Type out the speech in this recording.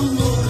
amor.